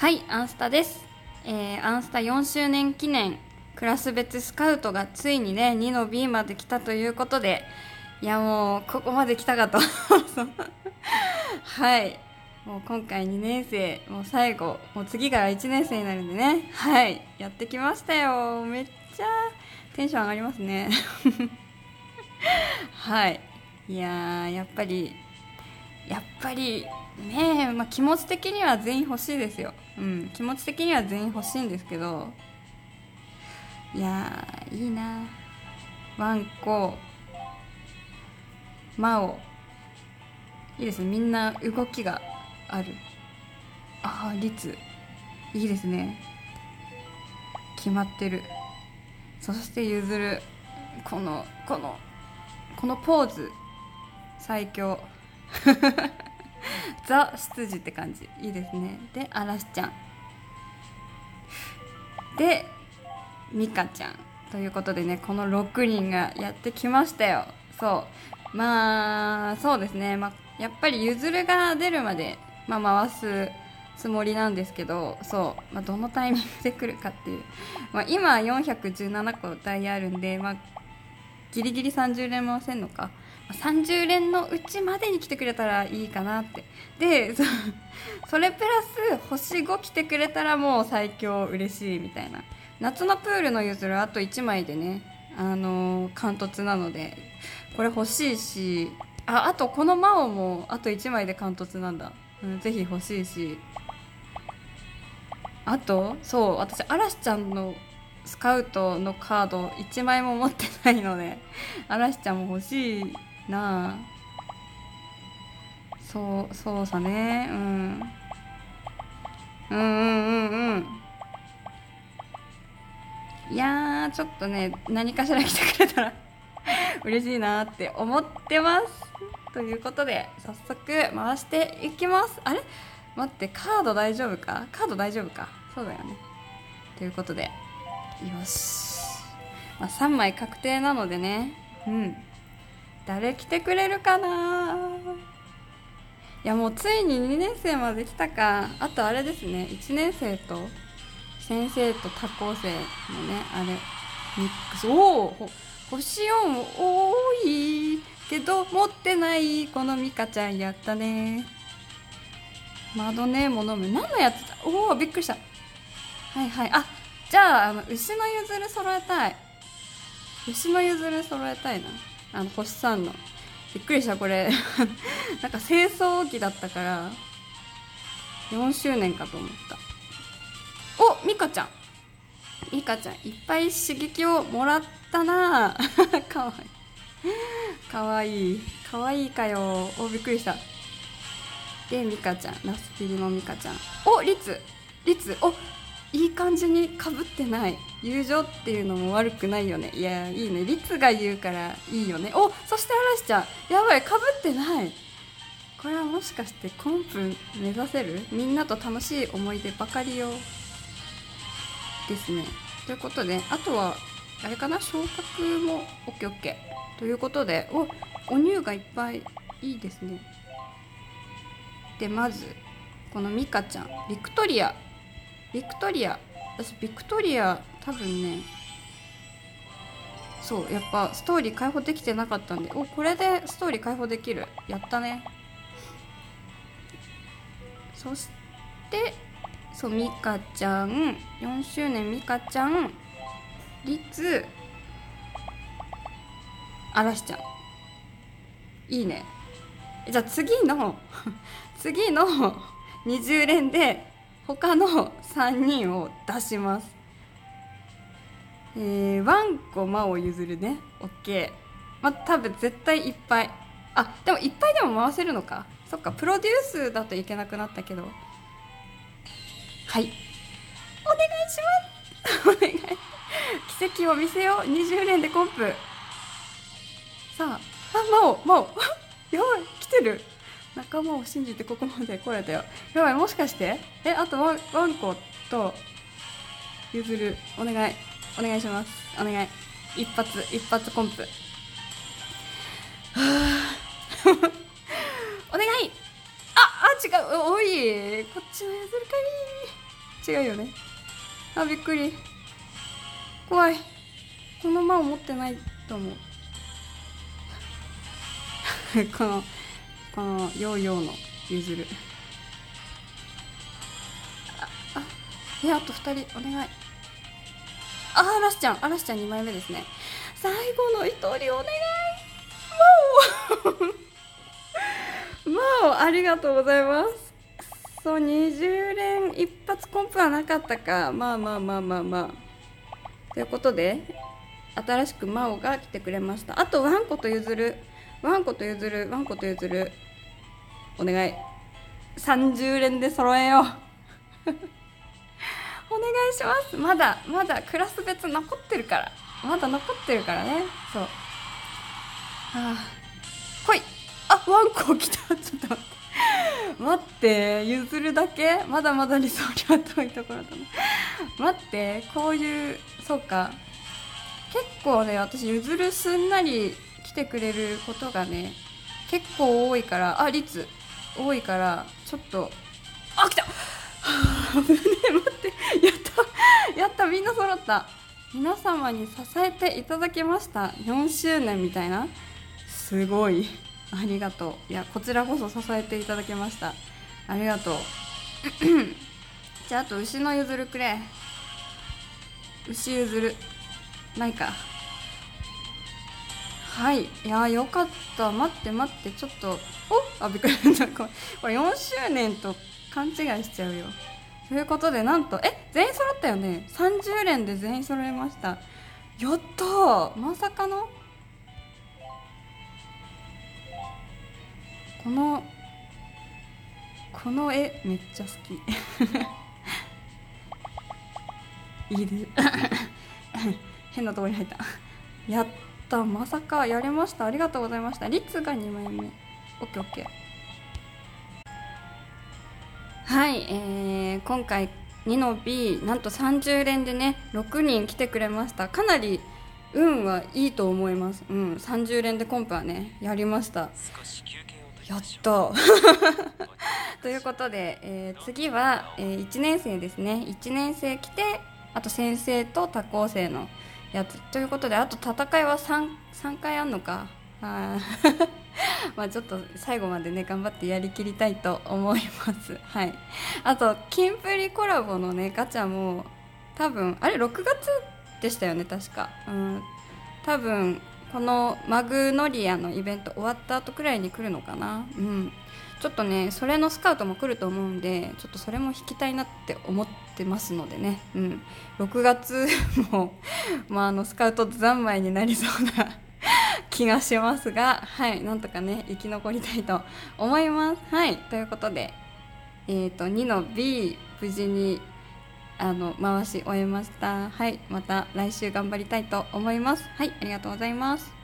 はいアンスタです、えーアンスタ4周年記念クラス別スカウトがついにね2の B まで来たということでいやもうここまで来たかと。はい。もう今回2年生もう最後もう次から1年生になるんでね。はい。やってきましたよ。めっちゃテンション上がりますね。はい。いやーやっぱりやっぱりねえ、まあ、気持ち的には全員欲しいですよ、うん、気持ち的には全員欲しいんですけど。いやーいいな。ワンコマオ。いいですね。みんな動きがある。ああ律いいですね。決まってる。そして譲る。このこのこのポーズ。最強。ザ執事って感じ。いいですね。で嵐ちゃん。で美香ちゃん。ということでねこの6人がやってきましたよ。そう。まあそうですね、まあ、やっぱりゆずるが出るまで、まあ、回すつもりなんですけどそう、まあ、どのタイミングで来るかっていう、まあ、今417個ダイヤあるんで、まあ、ギリギリ30連回せんのか。30連のうちまでに来てくれたらいいかなって。でそそれプラス星5来てくれたらもう最強嬉しいみたいな。夏のプールのゆずるあと1枚でねあのー、貫突なのでこれ欲しいしああとこの魔王もあと1枚で貫突なんだ、うん、ぜひ欲しいし。あとそう私嵐ちゃんのスカウトのカード1枚も持ってないので嵐ちゃんも欲しいなあ。そうそうさね。うん。うんうんうんうん。いやちょっとね何かしら来てくれたら 嬉しいなって思ってます。ということで早速回していきます。あれ？待ってカード大丈夫か？カード大丈夫か？そうだよね。ということでよし、まあ、3枚確定なのでね。うん。誰来てくれるかな？いやもうついに2年生まで来たか。あとあれですね。1年生と先生と他校生のねあれミックス。おお星4多い。けど持ってないこのミカちゃんやったね。マドネーも飲む。何のやつだ？おおびっくりした。はいはい。あじゃああの牛のゆずる揃えたい。牛のゆずる揃えたいな。あの星さんの。びっくりしたこれ。なんか清掃機だったから。4周年かと思った。おミカちゃん。ミカちゃんいっぱい刺激をもらったな。かわいい。かわいい。かわいいかよ。おびっくりした。でミカちゃん。ラスピリのミカちゃん。おリツ。リツ。おいい感じにかぶってない友情っていうのも悪くないよね。いやいいね。律が言うからいいよね。おそして嵐ちゃん。やばいかぶってない。これはもしかしてコンプ目指せる？みんなと楽しい思い出ばかりよですね。ということであとはあれかな？昇格も OKOK ということでおお乳がいっぱいいいですね。でまずこのミカちゃん。ビクトリア。ビクトリア。私ビクトリア多分ねそうやっぱストーリー解放できてなかったんで。おこれでストーリー解放できる。やったね。そしてそうミカちゃん。4周年ミカちゃん。リツ嵐ちゃん。いいね。じゃあ次の 次の20連で他の3人を出します。えー、ワンコマを譲るね。OK まあ多分絶対いっぱい。あでもいっぱいでも回せるのか。そっかプロデュースだといけなくなったけど。はい。お願いします。お願い。奇跡を見せよう。20連でコンプ。さあ。あマオマオ。やば い。来てる。仲間を信じてここまで来れたよ。やばいもしかして？えあとワンワンコとゆずる。お願い。お願いします。お願い。一発一発コンプ。はあお願い。ああ違う。おいこっちのゆずるかい違うよね。あびっくり。怖い。この間を持ってないと思う。このこのヨーヨーのゆずるああえあと2人お願い。あーラスちゃん。あラスちゃん2枚目ですね。最後の1人お願い。まおありがとうございます。そう20連一発コンプはなかったか。まあまあまあまあまあ。ということで新しく真央が来てくれました。あとワンコと譲るワンコと譲るワンコと譲る。お願い。30連で揃えよう。お願いします。まだまだクラス別残ってるから。まだ残ってるからね。そう。はあ来い。あワンコ来た。ちょっと待って。待って。譲るだけ？まだまだ理想には遠いところだね待って。こういうそうか。結構ね私譲るすんなり来てくれることがね結構多いからあ率多いからちょっとあ来た！危ねえ待って。やった。やった。みんな揃った。皆様に支えていただきました。4周年みたいな。すごい。ありがとう。いやこちらこそ支えていただきました。ありがとう。じゃああと牛の譲るくれ。牛譲る。ないか。はい。いやよかった。待って待って。ちょっとおあびっくりした。これ4周年と勘違いしちゃうよ。ということでなんとえ全員揃ったよね。30連で全員揃えました。やったまさかの？このこの絵めっちゃ好き。いいです。変なとこに入った。やったまさかやれました。ありがとうございました。リツが2枚目。オッケーオッケー。はい、えー、今回2の B なんと30連でね6人来てくれました。かなり運はいいと思います。うん30連でコンプはねやりました。やった。ということで、えー、次は、えー、1年生ですね。1年生来てあと先生と他校生のやつ。ということであと戦いは 3, 3回あんのか。あ まあちょっと最後までね頑張ってやりきりたいと思います。はい。あとキンプリコラボのねガチャも多分あれ6月でしたよね確か。うん。多分このマグノリアのイベント終わった後くらいに来るのかな。うん。ちょっとねそれのスカウトも来ると思うんでちょっとそれも引きたいなって思ってますのでね。うん。6月 もまああのスカウト三昧になりそうな気がしますがはい。なんとかね生き残りたいと思います。はい。ということでえーと、2の B 無事にあの回し終えました。はい。また来週頑張りたいと思います。はい。ありがとうございます。